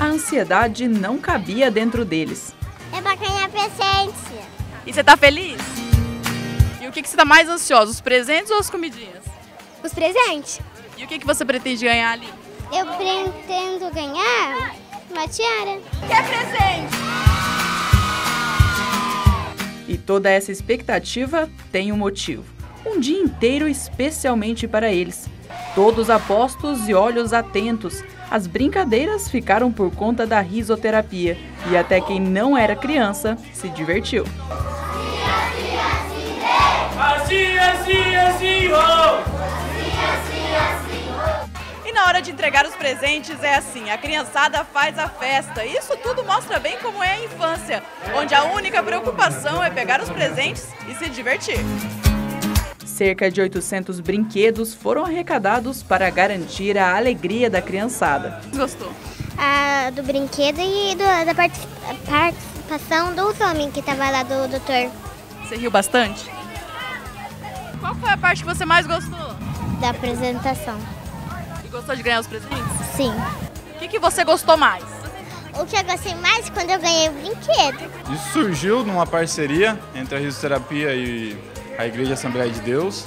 A ansiedade não cabia dentro deles. É pra ganhar presente. E você tá feliz? E o que, que você tá mais ansioso, os presentes ou as comidinhas? Os presentes. E o que, que você pretende ganhar ali? Eu pretendo ganhar uma tiara. Quer presente? E toda essa expectativa tem um motivo. Um dia inteiro especialmente para eles. Todos apostos e olhos atentos. As brincadeiras ficaram por conta da risoterapia e até quem não era criança se divertiu. E na hora de entregar os presentes é assim, a criançada faz a festa. Isso tudo mostra bem como é a infância, onde a única preocupação é pegar os presentes e se divertir. Cerca de 800 brinquedos foram arrecadados para garantir a alegria da criançada. Gostou? Ah, do brinquedo e do- da parti- participação dos homens que tava lá do doutor. Você riu bastante? Qual foi a parte que você mais gostou? Da apresentação. E gostou de ganhar os presentes? Sim. O que, que você gostou mais? O que eu gostei mais quando eu ganhei o brinquedo. Isso surgiu numa parceria entre a risoterapia e a Igreja Assembleia de Deus.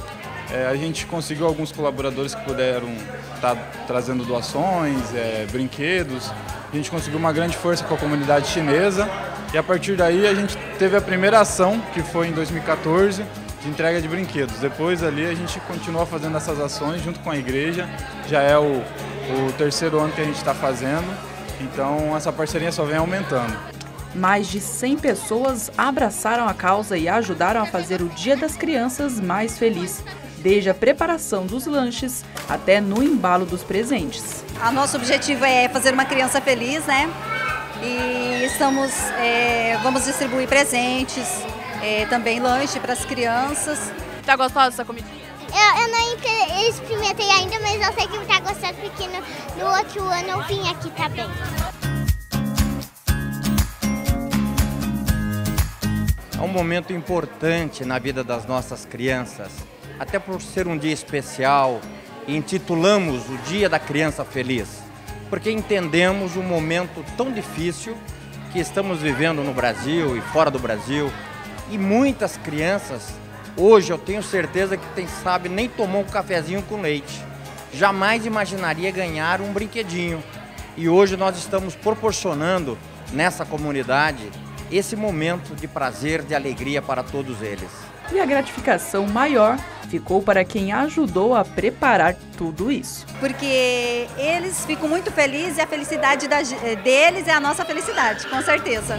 É, a gente conseguiu alguns colaboradores que puderam estar trazendo doações, é, brinquedos. A gente conseguiu uma grande força com a comunidade chinesa e a partir daí a gente teve a primeira ação, que foi em 2014, de entrega de brinquedos. Depois ali a gente continua fazendo essas ações junto com a igreja. Já é o, o terceiro ano que a gente está fazendo, então essa parceria só vem aumentando. Mais de 100 pessoas abraçaram a causa e ajudaram a fazer o Dia das Crianças mais feliz, desde a preparação dos lanches até no embalo dos presentes. A nosso objetivo é fazer uma criança feliz, né? E estamos, é, vamos distribuir presentes, é, também lanche para as crianças. Tá gostosa dessa comidinha? Eu, eu não experi- experimentei ainda, mas eu sei que tá gostando porque no, no outro ano eu vim aqui também. É momento importante na vida das nossas crianças, até por ser um dia especial, intitulamos o Dia da Criança Feliz, porque entendemos um momento tão difícil que estamos vivendo no Brasil e fora do Brasil, e muitas crianças, hoje eu tenho certeza que quem sabe nem tomou um cafezinho com leite, jamais imaginaria ganhar um brinquedinho. E hoje nós estamos proporcionando nessa comunidade esse momento de prazer, de alegria para todos eles. E a gratificação maior ficou para quem ajudou a preparar tudo isso. Porque eles ficam muito felizes e a felicidade da ge- deles é a nossa felicidade, com certeza.